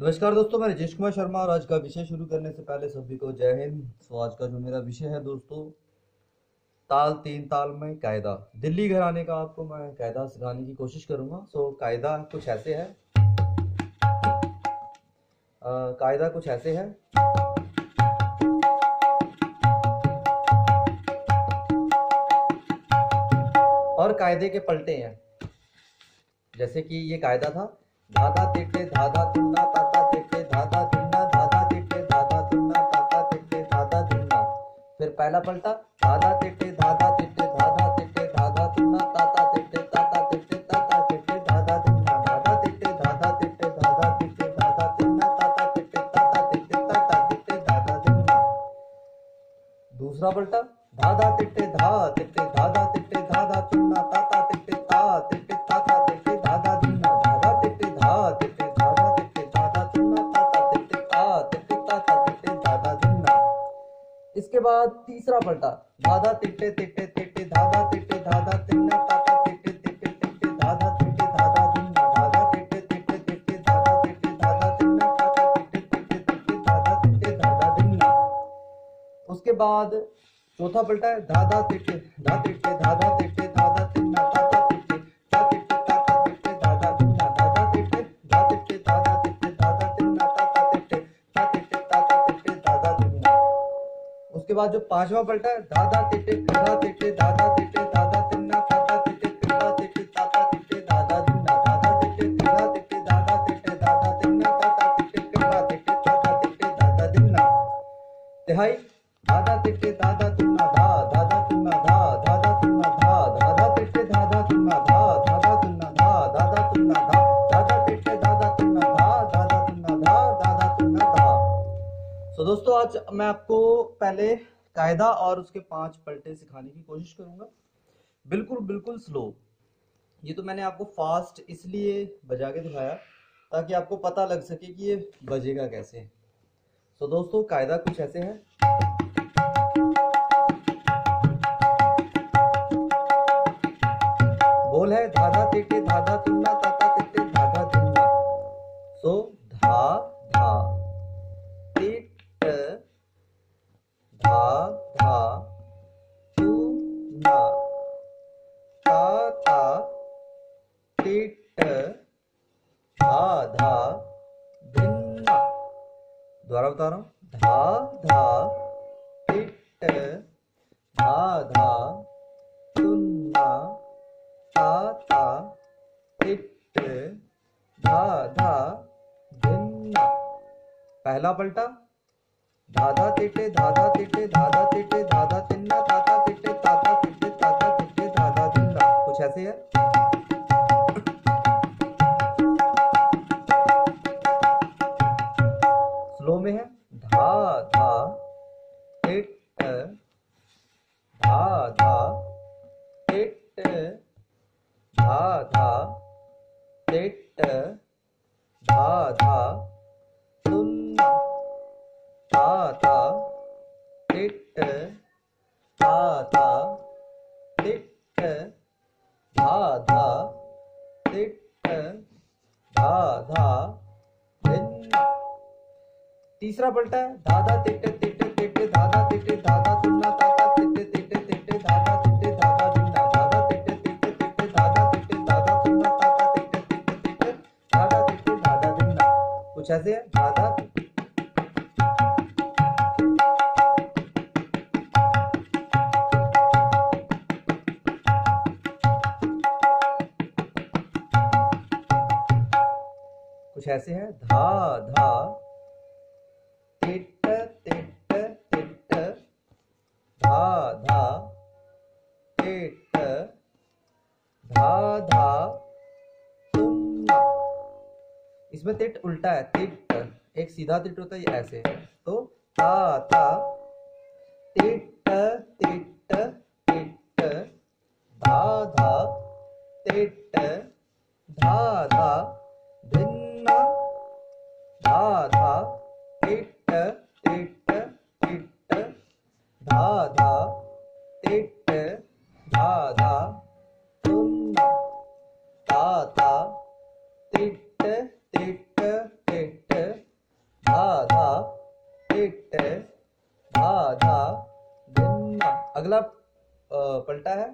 नमस्कार दोस्तों, मैं राजेश कुमार शर्मा और आज का विषय शुरू करने से पहले सभी को जय हिंद। सो आज का जो मेरा विषय है दोस्तों, ताल तीन ताल में कायदा। दिल्ली घर आने का आपको मैं कायदा सिखाने की कोशिश करूँगा। सो कायदा कुछ ऐसे है। कायदा कुछ ऐसे है। और कायदे के पलटे हैं। जैसे कि ये कायदा था धाधा तिट्टे धाधा तिन्ना पहला पलटा धाधा तिट्टे धाधा तिट्टे धाधा तिट्टे धाधा तिन्ना ताता तिट्टे ताता तिट्टे ताता तिट्टे धाधा तिन्ना धाधा तिट्टे धाधा तिट्टे धाधा तिट्टे धाधा तिन्ना ताता तिट्टे ताता तिट्टे ताता तिट्टे धाधा तिन्ना दूसरा पलटा बाद तीसरा पलटा धाधा तिट्टे तिट्टे तिट्टे धाधा तिट्टे धाधा तिन्ना ताता तिट्टे तिट्टे तिट्टे धाधा तिट्टे धाधा तिन्ना धाधा तिट्टे तिट्टे तिट्टे धाधा तिट्टे धाधा तिन्ना ताता तिट्टे तिट्टे तिट्टे धाधा तिट्टे धाधा तिन्ना उसके बाद चौथा पलटा है धाधा तिट्टे धा तिट्टे धाधा तिट्टे धाधा तिन्ना उसके बाद जो पांचवा पलटा है दादा तिटे धा तिटे दादा तिटे दादा तिन्ना दादा तिटे धा तिटे दादा तिटे दादा तिन्ना दादा तिटे धा तिटे दादा तिटे दादा तिन्ना दादा तिटे तिटे दादा तिट्टे धाधा तिन्ना तिहाई दादा तिट्टे दोस्तों, आज मैं आपको पहले कायदा और उसके पाँच पलटे सिखाने की कोशिश करूँगा। बिल्कुल बिल्कुल स्लो ये तो मैंने आपको फास्ट इसलिए बजा के दिखाया ताकि आपको पता लग सके कि ये बजेगा कैसे। सो दोस्तों, कायदा कुछ ऐसे है। बोल है धाधा तिट्टे धाधा तुन्ना, ताता तिट्टे धाधा तुन्ना। सो धा पहला पलटा धाधा तिटे धाधा तिटे धाधा तिटे धाधा तिन्ना ताता तिटे ताता तिटे ताता तिटे धाधा तिन्ना, कुछ ऐसे है? तीसरा पलटा है। धाधा तिट्टे तिट्टे तिट्टे धाधा तिट्टे धाधा तुन्ना ताता तिट्टे तिट्टे तिट्टे धाधा तिट्टे धाधा दिन्ना धाधा तिट्टे तिट्टे तिट्टे धाधा तिट्टे धाधा तुन्ना ताता तिट्टे तिट्टे तिट्टे धाधा तिट्टे धाधा दिन्ना कुछ ऐसे है? धाधा कुछ ऐसे है? धा धा। तिट्ट तिट तिट धा धा तिट धा धा तुम इसमें तिट उल्टा है, तिट। एक सीधा तिट होता है ऐसे। तो ता ता तिट। तिट्ट धा तिट धा धा तुम ता तिट तिट तिट् तिट् धा धा तिट् अगला पलटा है।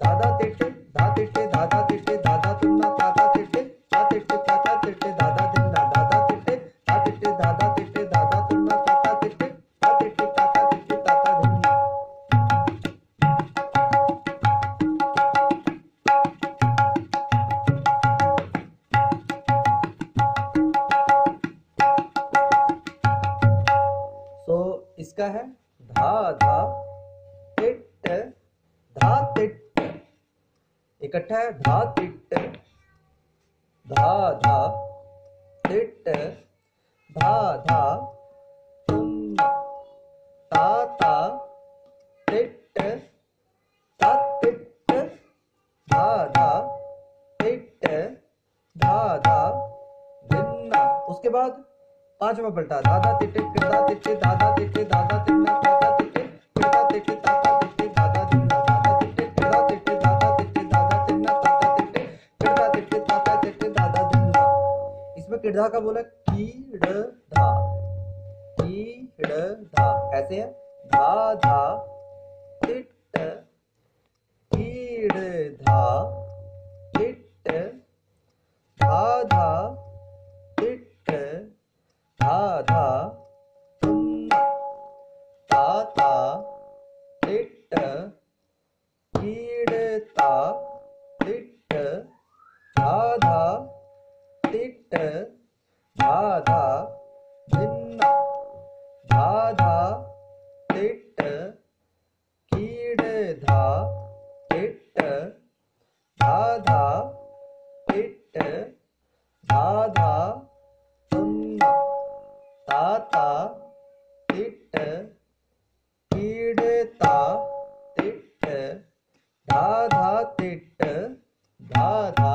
दादा तिट दा तिट दादा तिट इसका है? धा धा तिट धा तिट इकट्ठा है, धा तिट धा धा तिट धा धा पांचवा पलटा दादा तिटे किरदा तिटे दादा तिटे दादा तिटे दादा तिटे किरदा तिटे दादा तिटे दादा तिटे दादा तिटे किरदा तिटे दादा तिटे दादा तिटे दादा तिटे किरदा तिटे दादा तिटे दादा तिटे इसमें किरदा का बोला कीड़धा कीड़धा कैसे है धा धा धा धा भिन्ना धा धा तिट्ट कीड़धा तिट्ट धा धा तिट्ट धा धा तुन्ना ता ता तिट्ट कीड़ता तिट्ट धा धा तिट्ट धा धा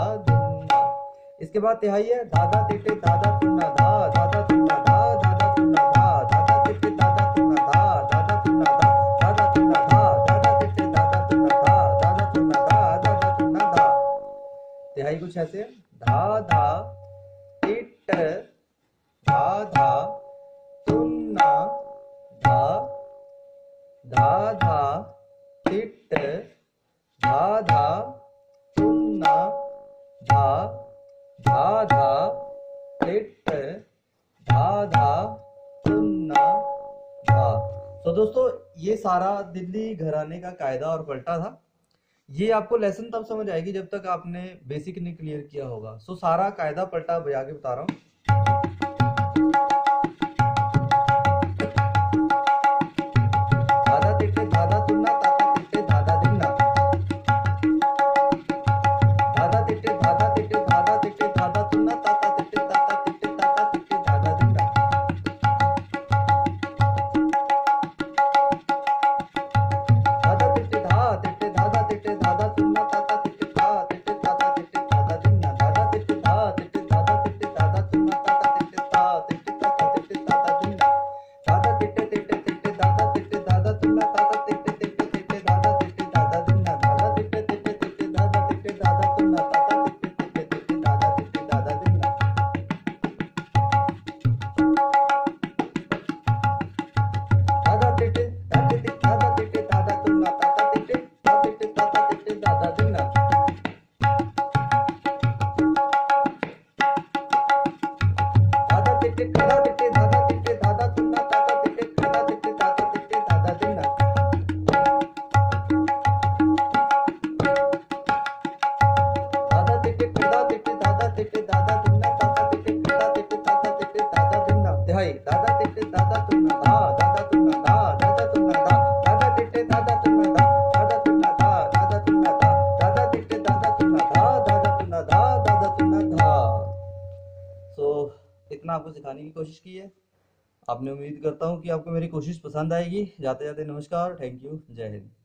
इसके बाद तिहाई है दादा तिट्टे दादा तुन्ना धा तिहाई कुछ ऐसे। धा धा तिट्ट धा धा तुन्ना धा धा धा तिट्ट धा धा तुन्ना धा धा धा तिट्ट धा धा तुन्ना धा। तो दोस्तों, ये सारा दिल्ली घराने का कायदा और पलटा था। ये आपको लेसन तब समझ आएगी जब तक आपने बेसिक नहीं क्लियर किया होगा। सो सारा कायदा पलटा बजा के बता रहा हूँ। दादा तिट्टे आपको सिखाने की कोशिश की है। आपने उम्मीद करता हूँ कि आपको मेरी कोशिश पसंद आएगी। जाते जाते नमस्कार। थैंक यू जय हिंद।